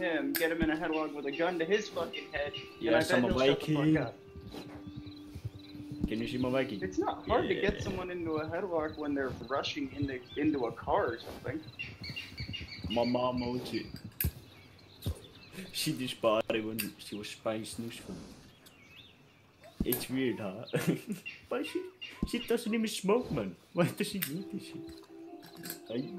him, get him in a headlock with a gun to his fucking head, Yeah, and I bet some he'll shut the Viking. Can you see my Viking? It's not hard to get someone into a headlock when they're rushing into into a car or something. My mom owns it. She just bought it when she was buying snus for me. It's weird, huh? but she, she doesn't even smoke, man. Why does she do this shit?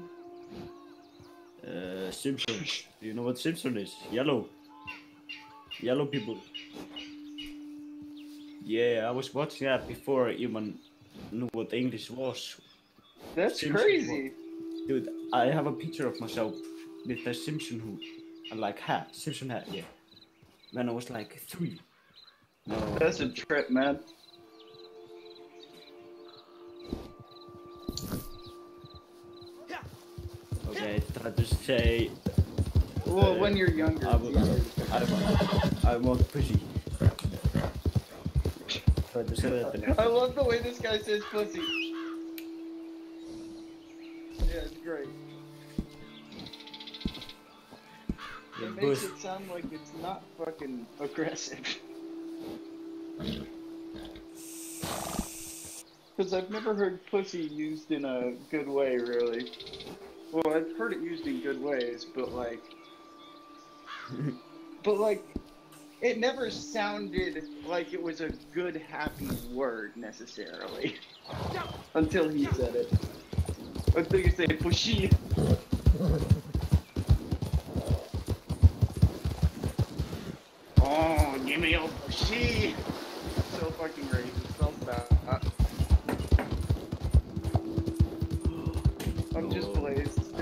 Uh, Simpsons. Do you know what Simpson is? Yellow. Yellow people. Yeah, I was watching that before I even knew what English was. That's Simpsons crazy. Dude, I have a picture of myself with a Simpson hood and like hat, Simpson hat, yeah. When I was like three. No, That's a trip, man. Okay, try to say Well, uh, when you're younger. I, it's will, easier. I, want, I want pussy. Try to say. I love the way this guy says pussy. Yeah, it's great. It makes it sound like it's not fucking aggressive. Because I've never heard pussy used in a good way, really. Well, I've heard it used in good ways, but like. but like. It never sounded like it was a good, happy word necessarily. Until he said it. Until you say pushy. Oh, give me a pushy. So fucking racist. Don't stop.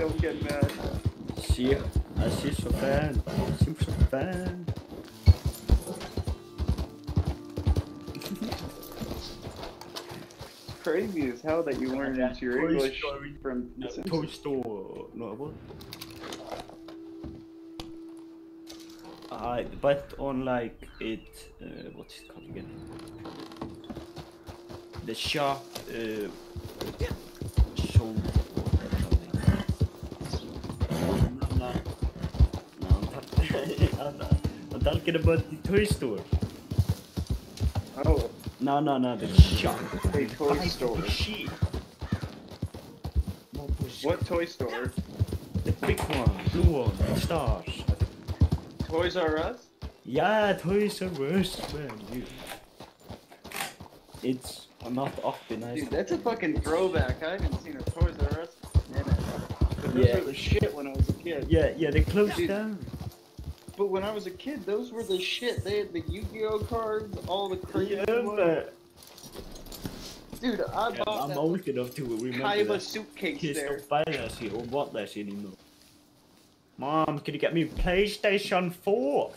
Blazed. Don't get mad. See, I see så fan. Simpson fan. Crazy as hell that you learned into your Toy English Story. from The Toy Store. No, what? I bet on like it. Uh, what's it called again? The shop. Uh, sold or something. No, no, no. I'm, talking- I'm, I'm talking about the toy store. Oh, No, no, no. The shop. a toy Buy store. shit. What toy store? The big one, blue one, stars. Toys R Us? Yeah, Toys R Us, man. Dude. It's not often I Dude, that's a fucking throwback. I haven't seen a Toys R Us in a minute. Yeah. were the shit when I was a kid. Yeah, yeah, they closed Dude. down. But when I was a kid, those were the shit. They had the Yu-Gi-Oh cards, all the crazy Yeah, ones. but Dude, I yeah, bought I'm that old enough to remember Kaiba that. suitcase Kids there. don't buy that shit or want that shit anymore. Mom, can you get me PlayStation 4?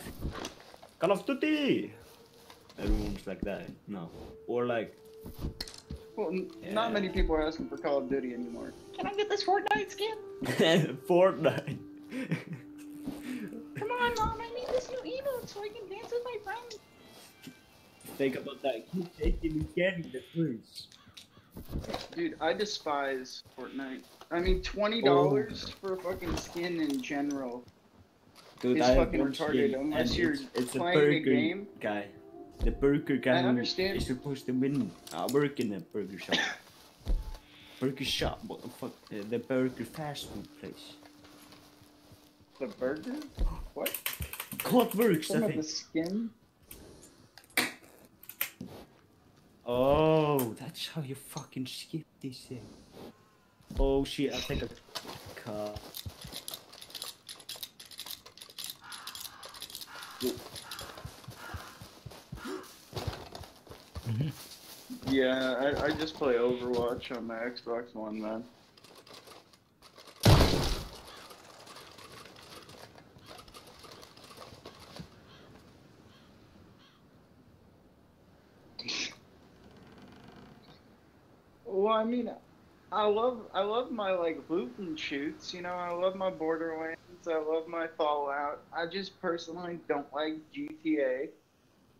Call of Duty! Everyone's like that, no. Or like, Well, n- Yeah. not many people are asking for Call of Duty anymore. Can I get this Fortnite skin? Fortnite. Think about that. Keep taking and getting the fruits. Dude, I despise Fortnite. I mean, twenty oh. dollars for a fucking skin in general. Dude, It's I fucking retarded skin, unless you're it's, it's a playing a burger game. guy. The burger guy is supposed to win. I work in a burger shop. burger shop, what the fuck? The, the burger fast food place. The burger? What? What works, Some I of the skin? Oh, that's how you fucking skip this thing. Oh shit, I think a car. Mm-hmm. Yeah, I, I just play Overwatch on my Xbox One, man. Well, I mean, I love I love my like loot and shoots. You know, I love my Borderlands. I love my Fallout. I just personally don't like GTA,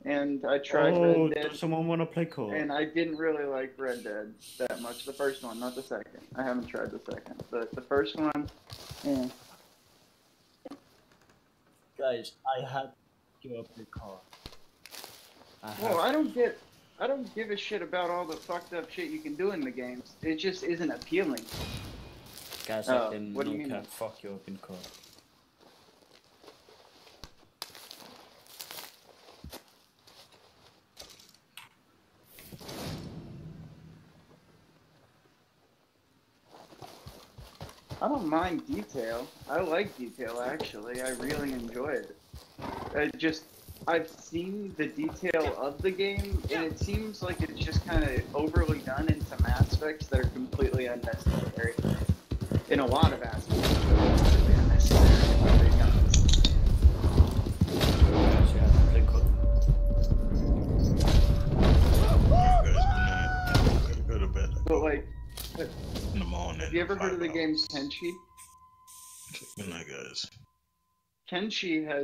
and I tried oh, Red Dead. does someone want to play Call? And I didn't really like Red Dead that much. The first one, not the second. I haven't tried the second, but the first one, Yeah. guys, I have to give up the car. I have Well, I don't get. I don't give a shit about all the fucked up shit you can do in the games. It just isn't appealing. guys, Oh, I can what do you mean? fuck you up in court. I don't mind detail. I like detail actually. I really enjoy it. I just I've seen the detail of the game and it seems like it's just kind of overly done in some aspects that are completely unnecessary. In a lot of aspects, completely unnecessary. to be honest. Guys, you have to play car. You guys, good night. Gotta go to bed. But like, in the morning. have you ever heard of the five game hours. Kenshi? Good night, guys. Kenshi has